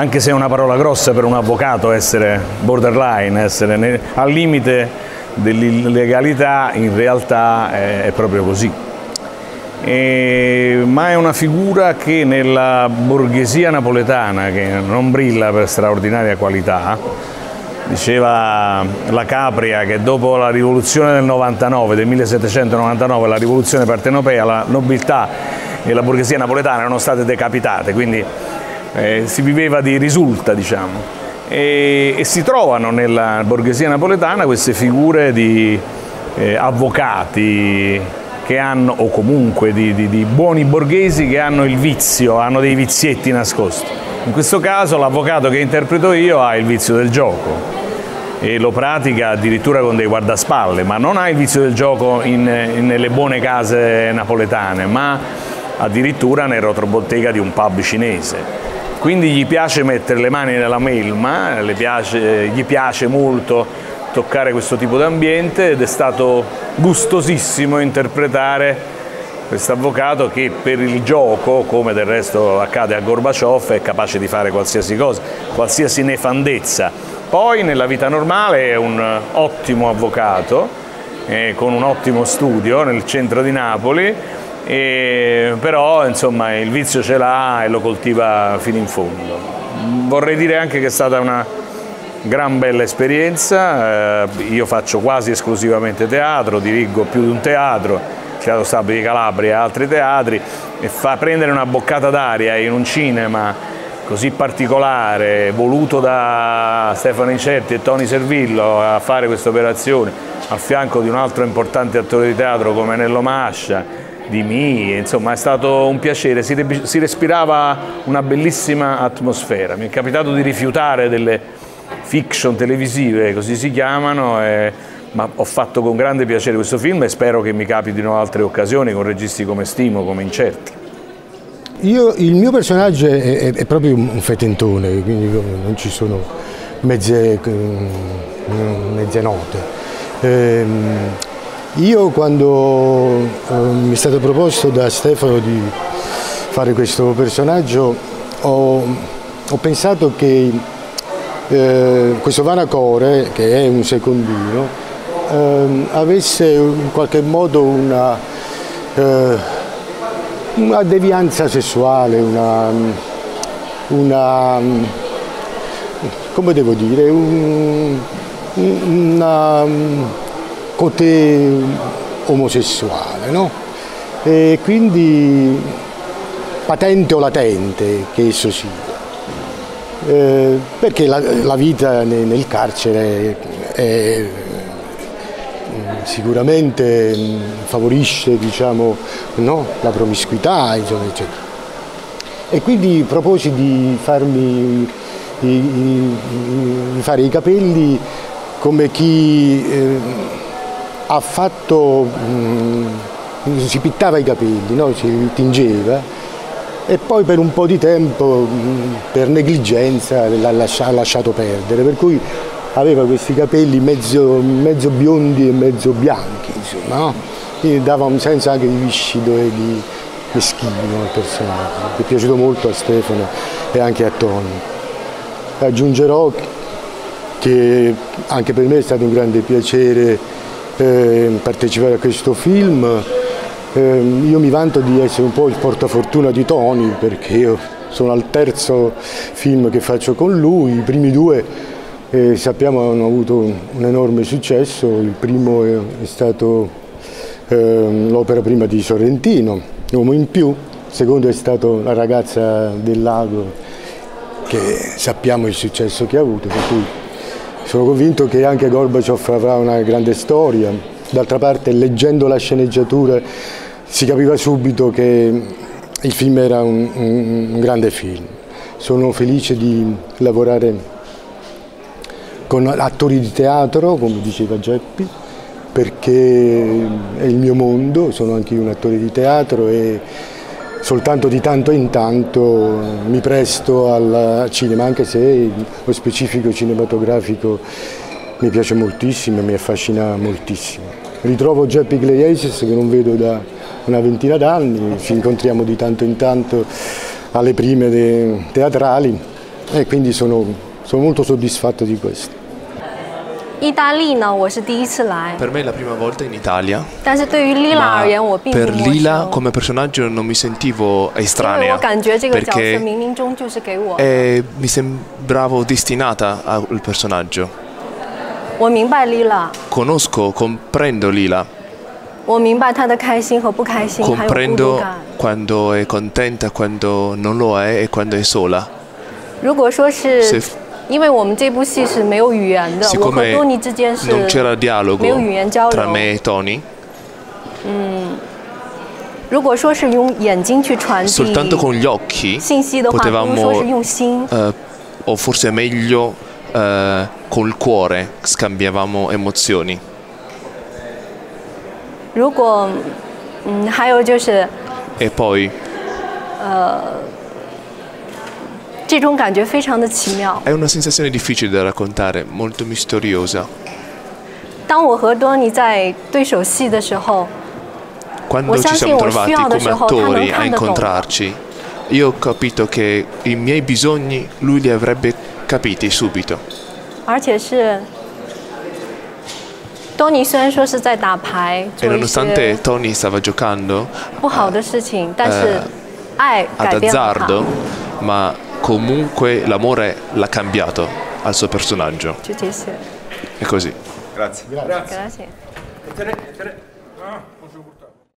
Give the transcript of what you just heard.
Anche se è una parola grossa per un avvocato essere borderline, essere al limite dell'illegalità, in realtà è proprio così. E, ma è una figura che nella borghesia napoletana, che non brilla per straordinaria qualità, diceva la Capria che dopo la rivoluzione del 99, del 1799, la rivoluzione partenopea, la nobiltà e la borghesia napoletana erano state decapitate, quindi eh, si viveva di risulta, diciamo. E, e, si trovano nella borghesia napoletana queste figure di eh, avvocati che hanno, o comunque di, di, di buoni borghesi che hanno il vizio, hanno dei vizietti nascosti. In questo caso l'avvocato che interpreto io ha il vizio del gioco e lo pratica addirittura con dei guardaspalle, ma non ha il vizio del gioco in, in, nelle buone case napoletane, ma addirittura nel retrobottega di un pub cinese quindi gli piace mettere le mani nella melma, piace, gli piace molto toccare questo tipo di ambiente ed è stato gustosissimo interpretare questo avvocato che per il gioco, come del resto accade a Gorbaciov, è capace di fare qualsiasi cosa, qualsiasi nefandezza. Poi nella vita normale è un ottimo avvocato, eh, con un ottimo studio nel centro di Napoli, e, però insomma il vizio ce l'ha e lo coltiva fino in fondo. Vorrei dire anche che è stata una gran bella esperienza, eh, io faccio quasi esclusivamente teatro, dirigo più di un teatro, Teatro Stabile di Calabria e altri teatri e fa prendere una boccata d'aria in un cinema così particolare, voluto da Stefano Incerti e Tony Servillo a fare questa operazione, al fianco di un altro importante attore di teatro come Nello Mascia, di Mi, insomma è stato un piacere, si, si respirava una bellissima atmosfera, mi è capitato di rifiutare delle fiction televisive, così si chiamano, eh, ma ho fatto con grande piacere questo film e spero che mi capitino altre occasioni con registi come Stimo, come Incerti. Io, il mio personaggio è, è, proprio un fetentone, quindi non ci sono mezze, mezze note. Ehm, io quando eh, mi è stato proposto da Stefano di fare questo personaggio ho, ho pensato che eh, questo Vanacore, che è un secondino, eh, avesse in qualche modo una, eh, una devianza sessuale, una, una, come devo dire, un, una cote omosessuale, no? E quindi patente o latente che esso sia. Eh, perché la, la, vita nel, nel carcere è, sicuramente favorisce diciamo, no? la promiscuità, insomma, eccetera. E quindi proposi di farmi di, di fare i capelli come chi eh, ha fatto, mh, mm, si pittava i capelli, no? si tingeva e poi per un po' di tempo, mh, mm, per negligenza, l'ha lascia, lasciato perdere, per cui aveva questi capelli mezzo, mezzo biondi e mezzo bianchi, insomma, no? Quindi dava un senso anche di viscido e di meschino al personaggio, che è piaciuto molto a Stefano e anche a Tony. Aggiungerò che anche per me è stato un grande piacere eh, partecipare a questo film. Eh, io mi vanto di essere un po' il portafortuna di Tony perché io sono al terzo film che faccio con lui, i primi due eh, sappiamo hanno avuto un, enorme successo, il primo è, è stato ehm, l'opera prima di Sorrentino, Uomo in più, il secondo è stato La ragazza del lago che sappiamo il successo che ha avuto, sono convinto che anche Gorbaciov avrà una grande storia, d'altra parte leggendo la sceneggiatura si capiva subito che il film era un, un, un grande film. Sono felice di lavorare con attori di teatro, come diceva Geppi, perché è il mio mondo, sono anche io un attore di teatro e soltanto di tanto in tanto mi presto al cinema, anche se lo specifico cinematografico mi piace moltissimo mi affascina moltissimo. Ritrovo Geppi Iglesias che non vedo da una ventina d'anni, ci incontriamo di tanto in tanto alle prime teatrali e quindi sono, sono molto soddisfatto di questo. 意大利呢，我是第一次来， Per me è la prima volta in Italia, 但是对于 Lila ma 而言，我并不 per 陌 Lila 生， come personaggio non mi sentivo 因为 estranea 我感觉这个角色 perché 冥冥中就是给我的。 eh, mi sembravo destinata al personaggio. 我明白 Lila， Conosco, comprendo Lila, 我明白她的开心和不开心，还有孤独 comprendo 感。 quando è contenta, quando non lo è e quando è sola. 如果说是 Se 因为我们这部戏是没有语言的，我和 siccome 多尼之间是 non c'era 没有语言交 dialogo 流 tra。me e Tony, 如果说是用眼睛去传递 soltanto con gli occhi 信息的话，不如说是 potevamo, 用心。 eh, o forse meglio eh, col cuore, scambiavamo emozioni. 如果嗯，还有就是 E poi 这种感觉非常的奇妙。 è una sensazione difficile da raccontare, molto misteriosa. 当我和多尼在对手戏的时候， Quando Wo ci相信 siamo 我需 trovati 要的 come 时候，他能 attori a 看得懂。 incontrarci, io ho capito che i miei bisogni lui li avrebbe capiti subito. 而且是多尼虽然说是在打牌 E 做一 nonostante 些 Tony stava giocando 不好的事情，但是爱 ad 改变了 azzardo, 他。 ma comunque l'amore l'ha cambiato al suo personaggio. Giustissimo. È così. Grazie. Grazie. Grazie. Ah.